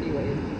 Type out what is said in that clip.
الأهل وإن